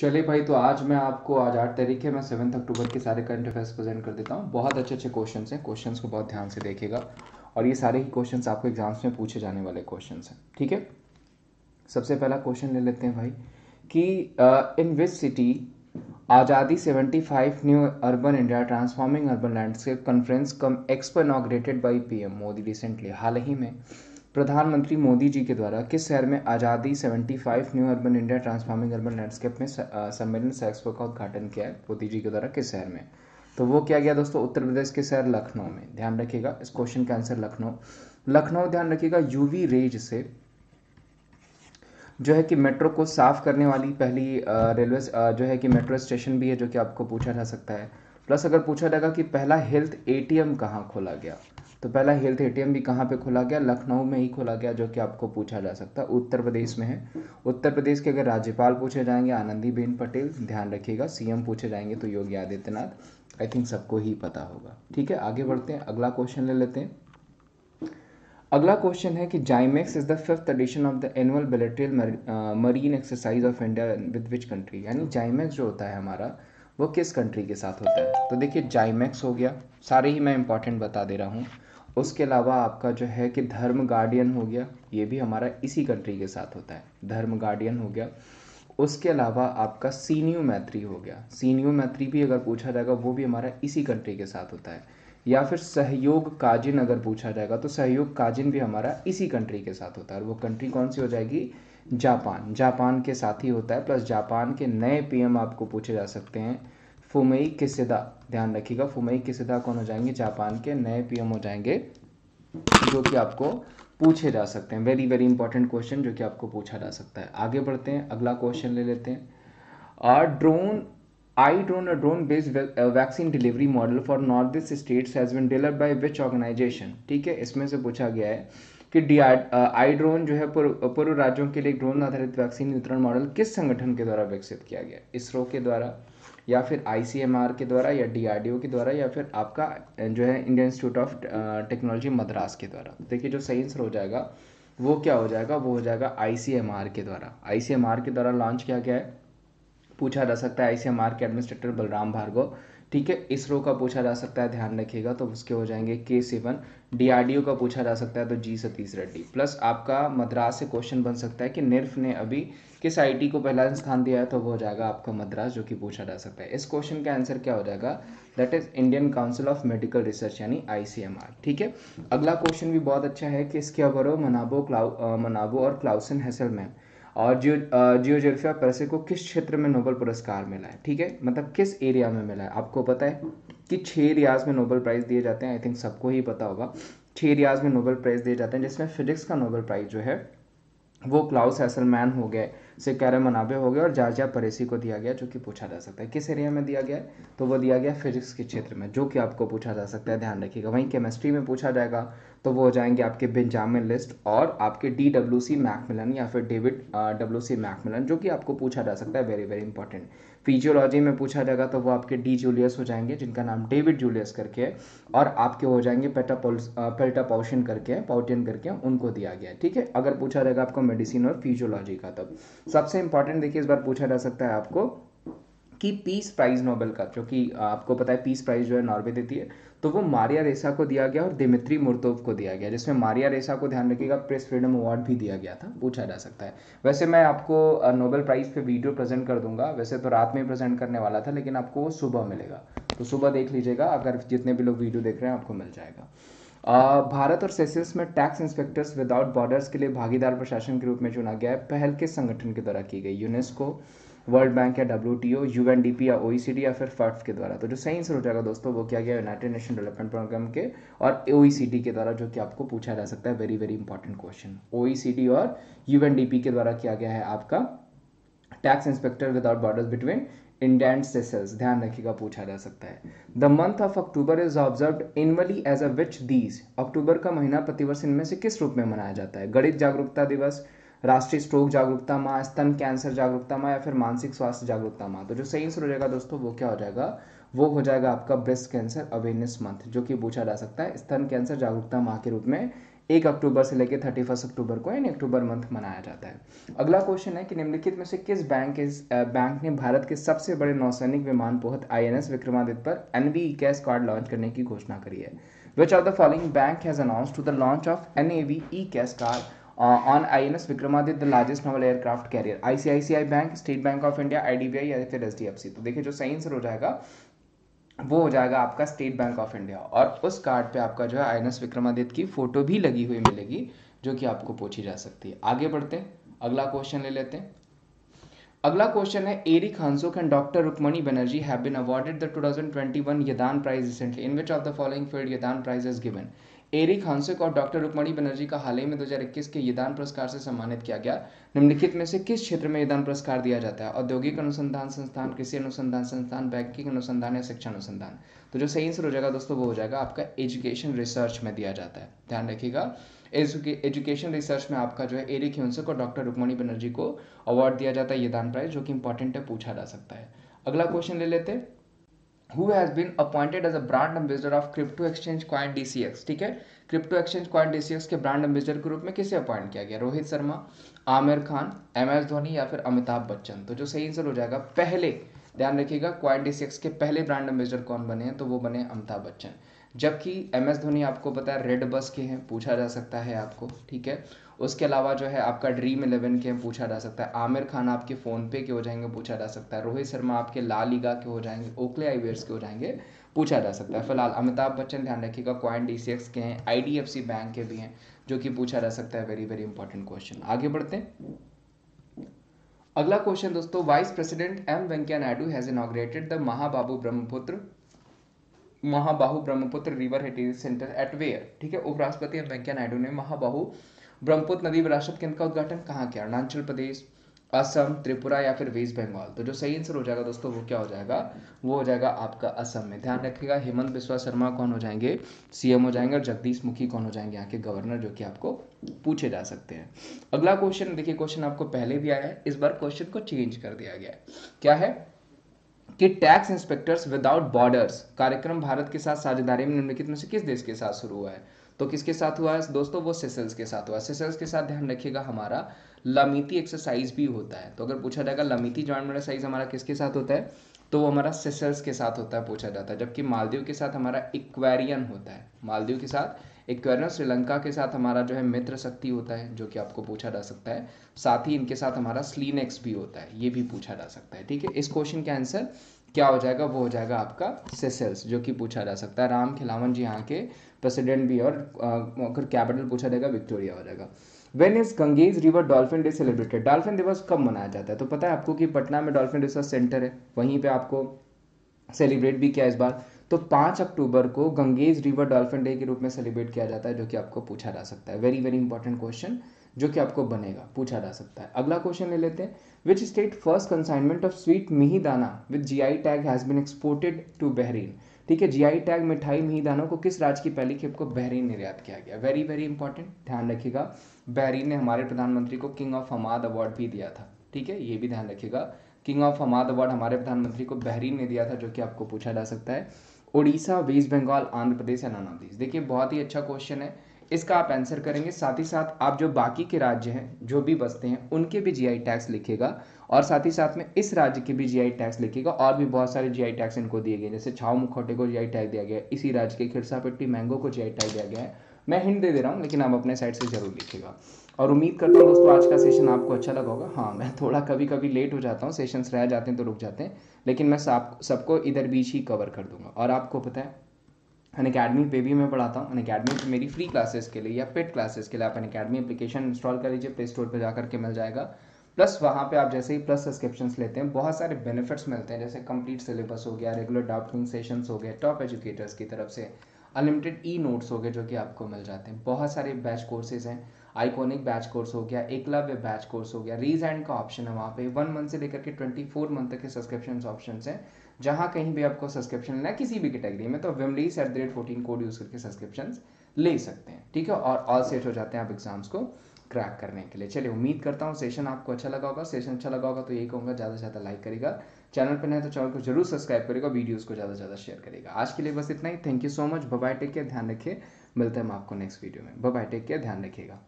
चलिए भाई तो आज मैं आपको आज आठ तारीख है, मैं सेवन्थ अक्टूबर के सारे करंट अफेयर्स प्रेजेंट कर देता हूँ। बहुत अच्छे अच्छे क्वेश्चन हैं क्वेश्चन को बहुत ध्यान से देखेगा और ये सारे ही क्वेश्चन आपको एग्ज़ाम्स में पूछे जाने वाले क्वेश्चन हैं, ठीक है? सबसे पहला क्वेश्चन ले लेते हैं भाई, कि इन विच सिटी आज़ादी 75 new urban India transforming urban landscape conference cum expo inaugurated by PM Modi recently हाल ही में। प्रधानमंत्री मोदी जी के द्वारा किस शहर में आज़ादी 75 new urban India transforming urban landscape में सम्मेलन एक्सपो का उद्घाटन किया है मोदी जी के द्वारा किस शहर में? तो वो क्या गया दोस्तों उत्तर प्रदेश के शहर लखनऊ में। ध्यान रखिएगा इस क्वेश्चन का आंसर लखनऊ। लखनऊ ध्यान रखिएगा यूवी रेज से जो है कि मेट्रो को साफ़ करने वाली पहली रेलवे जो है कि मेट्रो स्टेशन भी है जो कि आपको पूछा जा सकता है। प्लस अगर पूछा जाएगा कि पहला हेल्थ एटीएम कहाँ खोला गया? तो पहला हेल्थ एटीएम भी कहाँ पे खोला गया? लखनऊ में ही खोला गया, जो कि आपको पूछा जा सकता। है उत्तर प्रदेश में है। उत्तर प्रदेश के अगर राज्यपाल पूछे जाएँगे, आनंदीबेन पटेल, ध्यान रखिएगा, सीएम पूछे जाएँगे तो योगी आदित्यनाथ। आई थिंक सबको ही पता होगा। ठीक है, आगे बढ़ते हैं, अगला क्वेश्चन ले लेते हैं। अगला क्वेश्चन है कि JIMEX is the fifth edition of the annual bilateral marine exercise of India with which country यानी जाइमेक्स जो होता है हमारा, वो किस कंट्री के साथ होता है? तो देखिए जाइमेक्स हो गया। सारे ही मैं इंपॉर्टेंट बता दे रहा हूँ। उसके अलावा आपका जो है कि धर्म गार्डियन हो गया, ये भी हमारा इसी कंट्री के साथ होता है। धर्म गार्डियन हो गया। उसके अलावा आपका सीनियो मैत्री हो गया। सीनियो मैत्री भी अगर पूछा जाएगा, वो भी हमारा इसी कंट्री के साथ होता है। या फिर सहयोग काजिन अगर पूछा जाएगा तो सहयोग काजिन भी हमारा इसी कंट्री के साथ होता है। और वो कंट्री कौन सी हो जाएगी? जापान। जापान के साथ ही होता है। प्लस जापान के नए पीएम आपको पूछे जा सकते हैं। फुमई किसिदा, ध्यान रखिएगा, फुमई किसिदा कौन हो जाएँगे? जापान के नए पीएम हो जाएँगे, जो कि आपको पूछे जा सकते हैं। वेरी वेरी इंपॉर्टेंट क्वेश्चन जो कि आपको पूछा जा सकता है। आगे बढ़ते हैं, अगला क्वेश्चन ले लेते हैं। Drone I drone a drone based vaccine delivery model for north east states has been developed by which organisation ठीक है, इसमें से पूछा गया है कि डी आई ड्रोन जो है पूर्व राज्यों के लिए ड्रोन आधारित वैक्सीन वितरण मॉडल किस संगठन के द्वारा विकसित किया गया इसरो के द्वारा या फिर आईसीएमआर के द्वारा या डीआरडीओ के द्वारा या फिर आपका जो है Indian Institute of Technology Madras के द्वारा। देखिए, जो सही आंसर हो जाएगा, वो क्या हो जाएगा? वो हो जाएगा आईसीएमआर के द्वारा। आईसीएमआर के द्वारा लॉन्च किया गया है? पूछा जा सकता है आईसीएमआर के एडमिनिस्ट्रेटर बलराम भार्गव। ठीक है इसरो का पूछा जा सकता है, ध्यान रखिएगा तो उसके हो जाएँगे के सेवन डीआरडीओ का पूछा जा सकता है तो जी सतीश रेड्डी। प्लस आपका मद्रास से क्वेश्चन बन सकता है कि निर्फ ने अभी किस आईटी को पहला स्थान दिया है तो वो हो जाएगा आपका मद्रास, जो कि पूछा जा सकता है। इस क्वेश्चन का आंसर क्या हो जाएगा? That is Indian Council of Medical Research यानी आईसीएमआर ठीक है? अगला क्वेश्चन भी बहुत अच्छा है कि इसके अवरो मनाबो क्लाउ मनाबो और क्लाउसन हैसलमैन। और जियो जियोजेल्फिया पैसे को किस क्षेत्र में नोबल पुरस्कार मिला है? ठीक है? मतलब किस एरिया में मिला है? आपको पता है कि छः रियाज में नोबल प्राइज़ दिए जाते हैं। आई थिंक सबको ही पता होगा। छः रियाज में नोबल प्राइज़ दिए जाते हैं, जिसमें फिजिक्स का नोबल प्राइज़ जो है, वो क्लाउस हैसलमैन हो गए से कैरे मनाबे हो गए और जार्जिया परेसी को दिया गया, जो कि पूछा जा सकता है। किस एरिया में दिया गया है? तो वो दिया गया फिजिक्स के क्षेत्र में, जो कि आपको पूछा जा सकता है। ध्यान रखिएगा, वहीं केमिस्ट्री में पूछा जाएगा। तो वो हो जाएँगे आपके बेंजामिन लिस्ट और आपके डी डब्ल्यू सी मैकमिलन या फिर डेविड डब्ल्यू सी मैकमिलन जो कि आपको पूछा जा सकता है वेरी वेरी इंपॉर्टेंट फिजियोलॉजी में पूछा जाएगा तो वो आपके डी जूलियस हो जाएँगे, जिनका नाम डेविड जूलियस करके है और आपके हो जाएँगे पेटा पेल्टा पाउशन करके है पाउटियन करके उनको दिया गया ठीक है? अगर पूछा जाएगा आपको मेडिसिन और फिजियोलॉजी का तब। सबसे इंपॉर्टेंट देखिए, इस बार पूछा जा सकता है आपको कि पीस प्राइज नोबेल का, जो कि आपको पता है पीस प्राइज जो है नॉर्वे देती है तो वो मारिया रेसा को दिया गया और दिमित्री मुर्तोव को दिया गया, जिसमें मारिया रेसा को ध्यान रखिएगा प्रेस फ्रीडम अवार्ड भी दिया गया था, पूछा जा सकता है। वैसे मैं आपको नोबेल प्राइज पे वीडियो प्रेजेंट कर दूँगा, वैसे तो रात में प्रेजेंट करने वाला था, लेकिन आपको वो सुबह मिलेगा तो सुबह देख लीजिएगा, अगर जितने भी लोग वीडियो देख रहे हैं, आपको मिल जाएगा। भारत और सेसेल्स में टैक्स इंस्पेक्टर्स विदाउट बॉर्डर्स के लिए भागीदार प्रशासन के रूप में चुना गया है, पहल के संगठन के द्वारा की गई यूनेस्को वर्ल्ड बैंक या W T O U N D P या ओ e या फिर फर्फ के द्वारा। तो जो सही आंसर हो जाएगा दोस्तों, वो क्या गया यूनाइटेड नेशन डेवलपमेंट प्रोग्राम के और ओ e के द्वारा, जो कि आपको पूछा जा सकता है very very important question O C D और यू एन डी पी के द्वारा किया गया है आपका tax inspector without borders between India and Seychelles ध्यान रखिएगा, पूछा जा सकता है। The month of October is observe annually as a which these October का महीना प्रतिवर्ष इनमें से किस रूप में मनाया जाता है? गणित जागरूकता दिवस राष्ट्रीय स्ट्रोक जागरूकता माह, स्तन कैंसर जागरूकता माह या फिर मानसिक स्वास्थ्य जागरूकता माह। तो जो सही आंसर हो जाएगा दोस्तों, वो क्या हो जाएगा? वो हो जाएगा आपका ब्रेस्ट कैंसर अवेयरनेस मंथ जो कि पूछा जा सकता है स्तन कैंसर जागरूकता माह के रूप में एक अक्टूबर से लेकर थर्टी फ़र्स्ट अक्टूबर को यानी अक्टूबर मंथ मनाया जाता है। अगला क्वेश्चन है कि निम्नलिखित में से किस बैंक इस बैंक ने भारत के सबसे बड़े नौसैनिक विमान पोहत आई एन एस विक्रमादित्य पर N V cash card launch करने की घोषणा करी है। Which of the following bank has announce to the launch of N A V E cash card on I N S Vikramaditya the largest naval aircraft carrier ICICI bank State Bank of India IDBI या फिर H D F सी तो देखिए जो सही answer हो जाएगा, वो हो जाएगा आपका स्टेट बैंक ऑफ़ इंडिया और उस कार्ड पे आपका जो है आई एन विक्रमादित्य की फ़ोटो भी लगी हुई मिलेगी, जो कि आपको पूछी जा सकती है। आगे बढ़ते हैं, अगला क्वेश्चन ले लेते हैं। अगला क्वेश्चन है Eric Hanushek and doctor Rukmini Banerjee have been awarded the 2021 Yidan prize recently in which of the following field Yidan prize is given Eric Hanushek और डॉक्टर रुक्मणी बनर्जी का हाल ही में 2021 के यदान पुरस्कार से सम्मानित किया गया। निम्नलिखित में से किस क्षेत्र में यदान पुरस्कार दिया जाता है? औद्योगिक अनुसंधान संस्थान, कृषि अनुसंधान संस्थान, बैंकिंग अनुसंधान या शिक्षा अनुसंधान? तो जो सही आंसर हो जाएगा दोस्तों, वो हो जाएगा आपका एजुकेशन रिसर्च में दिया जाता है। ध्यान रखिएगा। एजुकेशन रिसर्च में आपका जो है एरिक हिंसक और डॉक्टर रुक्मणी बनर्जी को अवार्ड दिया जाता है यदान प्राइज, जो कि इंपॉर्टेंट है, पूछा जा सकता है। अगला क्वेश्चन ले लेते हैं। Who has been appointed as a brand ambassador of crypto exchange coin DCX ठीक है? क्रिप्टो एक्सचेंज कॉइन DCX के ब्रांड एम्बेसडर के रूप में किसे अपॉइंट किया गया? रोहित शर्मा, आमिर खान एम एस धोनी या फिर अमिताभ बच्चन? तो जो सही आंसर हो जाएगा, पहले, ध्यान रखिएगा क्वाइन DCX के पहले ब्रांड एम्बेसडर कौन बने हैं? तो वो बने अमिताभ बच्चन। जबकि एम एस धोनी आपको पता है रेड बस के हैं, पूछा जा सकता है आपको, ठीक है? उसके अलावा जो है, आपका ड्रीम इलेवन के हैं, पूछा जा सकता है। आमिर खान आपके फ़ोन पे के हो जाएँगे, पूछा जा सकता है। रोहित शर्मा आपके ला लीगा के हो जाएँगे ओकले आईवेयर्स के हो जाएँगे, पूछा जा सकता है। फ़िलहाल अमिताभ बच्चन ध्यान रखिएगा क्वाइन डी के हैं I D F C bank के भी हैं, जो कि पूछा जा सकता है वेरी वेरी इंपॉर्टेंट क्वेश्चन आगे बढ़ते हैं। अगला क्वेश्चन दोस्तों vice president M Venkaiah Naidu has inaugurated the Mahabahu Brahmaputra Mahabahu Brahmaputra river heritage centre at where ठीक है, उपराष्ट्रपति एम वेंकैया नायडू ने महाबाहु ब्रह्मपुत्र नदी विरासत केंद्र का उद्घाटन कहाँ किया? अरुणाचल प्रदेश, असम, त्रिपुरा या फिर वेस्ट बंगाल? तो जो सही आंसर हो जाएगा दोस्तों, वो क्या हो जाएगा? वो हो जाएगा आपका असम में। ध्यान रखिएगा, हेमंत बिस्वा शर्मा कौन हो जाएँगे? सीएम हो जाएँगे और जगदीश मुखी कौन हो जाएँगे? यहाँ के गवर्नर जो कि आपको पूछे जा सकते हैं। अगला क्वेश्चन देखिए क्वेश्चन आपको पहले भी आया है, इस बार क्वेश्चन को चेंज कर दिया गया है। क्या है? कि टैक्स इंस्पेक्टर्स विदाउट बॉर्डर्स कार्यक्रम भारत के साथ साझेदारी में निम्नलिखित में से किस देश के साथ शुरू हुआ है? तो किसके साथ हुआ है? दोस्तों, वो सेसल्स के साथ हुआ सेसल्स के साथ ध्यान रखिएगा हमारा लमिति एक्सरसाइज भी होता है। तो अगर पूछा जाएगा लमिति जॉइंट एक्सरसाइज हमारा किसके साथ होता है? तो वो हमारा सेसल्स के साथ होता है, पूछा जाता है। जबकि मालदीव के साथ हमारा इक्वेरियन होता है। मालदीव के साथ इक्वेरियन श्रीलंका के साथ हमारा जो है मित्र शक्ति होता है, जो कि आपको पूछा जा सकता है। साथ ही इनके साथ हमारा स्लीनेक्स भी होता है, ये भी पूछा जा सकता है, ठीक है? इस क्वेश्चन का आंसर क्या हो जाएगा? वो हो जाएगा आपका सेसल्स जो कि पूछा जा सकता है। राम खिलावन जी यहाँ के प्रेसिडेंट भी और अगर कैपिटल पूछा जाएगा विक्टोरिया हो जाएगा। When is Ganges river dolphin day celebrated dolphin दिवस कब मनाया जाता है? तो पता है आपको कि पटना में डॉल्फिन रिसर्च सेंटर है, वहीं पे आपको सेलिब्रेट भी किया इस बार। तो पाँच अक्टूबर को गंगेज रिवर डॉल्फिन डे के रूप में सेलिब्रेट किया जाता है, जो कि आपको पूछा जा सकता है। वेरी वेरी इंपॉर्टेंट क्वेश्चन जो कि आपको बनेगा, पूछा जा सकता है। अगला क्वेश्चन ले लेते हैं। Which state first consignment of sweet mihidana with G I tag has been exported to Bahrain ठीक है जीआई टैग मिठाई मिही दानों को किस राज्य की पहली खेप को बहरीन निर्यात किया गया? वेरी वेरी इंपॉर्टेंट ध्यान रखिएगा। बहरीन ने हमारे प्रधानमंत्री को किंग ऑफ़ हमाद अवार्ड भी दिया था। ठीक है, ये भी ध्यान रखिएगा। किंग ऑफ़ हमाद अवार्ड हमारे प्रधानमंत्री को बहरीन ने दिया था, जो कि आपको पूछा जा सकता है। उड़ीसा, वेस्ट बंगाल, आंध्र प्रदेश या नाना देखिए, बहुत ही अच्छा क्वेश्चन है। इसका आप आंसर करेंगे। साथ ही साथ आप जो बाकी के राज्य हैं, जो भी बसते हैं, उनके भी जीआई टैक्स लिखेगा और साथ ही साथ में इस राज्य के भी जीआई टैक्स लिखेगा। और भी बहुत सारे जीआई टैक्स इनको दिए गए जैसे छाव मुखौटे को जीआई टैग दिया गया इसी राज्य के खिरसा पिट्टी मैंगो को जीआई टैग दिया गया है। मैं हिंट दे दे रहा हूँ, लेकिन आप अपने साइड से ज़रूर लिखिएगा। और उम्मीद करता हूँ दोस्तों, आज का सेशन आपको अच्छा लगा होगा। हाँ मैं थोड़ा कभी कभी लेट हो जाता हूँ सेशंस रह जाते हैं तो रुक जाते हैं, लेकिन मैं सब, सबको इधर बीच ही कवर कर दूँगा। और आपको पता है अन अकेडमी पे भी मैं पढ़ाता हूँ। अन अकेडमी पे मेरी फ्री क्लासेस के लिए या पेड क्लासेस के लिए आप अन अकेडमी एप्लीकेशन इंस्टॉल कर लीजिए प्ले स्टोर पर जा करके मिल जाएगा। प्लस वहाँ पे आप जैसे ही प्लस सब्सक्रिप्शन लेते हैं, बहुत सारे बेनिफिट्स मिलते हैं, जैसे कंप्लीट सिलेबस हो गया रेगुलर डाउटिंग सेशंस हो गए टॉप एजुकेटर्स की तरफ़ से। अनलिमिटेड ई नोट्स हो गए जो कि आपको मिल जाते हैं। बहुत सारे बैच कोर्सेज हैं। आइकॉनिक बैच कोर्स हो गया, एकलव्य बैच कोर्स हो गया। रीज एंड का ऑप्शन है वहाँ पे। वन मंथ से लेकर के ट्वेंटी फोर मंथ तक के सब्सक्रिप्शन ऑप्शन हैं। जहाँ कहीं भी आपको सब्सक्रिप्शन लेना है, किसी भी कैटेगरी में तो विमलीस at the rate fourteen code use करके सब्सक्रिप्शन ले सकते हैं, ठीक है? और ऑल सेट हो जाते हैं आप एग्ज़ाम्स को क्रैक करने के लिए। चलिए, उम्मीद करता हूँ सेशन आपको अच्छा लगा होगा। सेशन अच्छा लगा होगा तो यही कहूँगा, ज़्यादा से ज़्यादा लाइक करेगा चैनल पर नहीं तो चैनल को ज़रूर सब्सक्राइब करेगा वीडियोज़ को ज़्यादा से ज़्यादा शेयर करेगा आज के लिए बस इतना ही। Thank you so much bye take care ध्यान रखिए। मिलते हैं हम आपको नेक्स्ट वीडियो में। बाय टेक केयर ध्यान रखिएगा।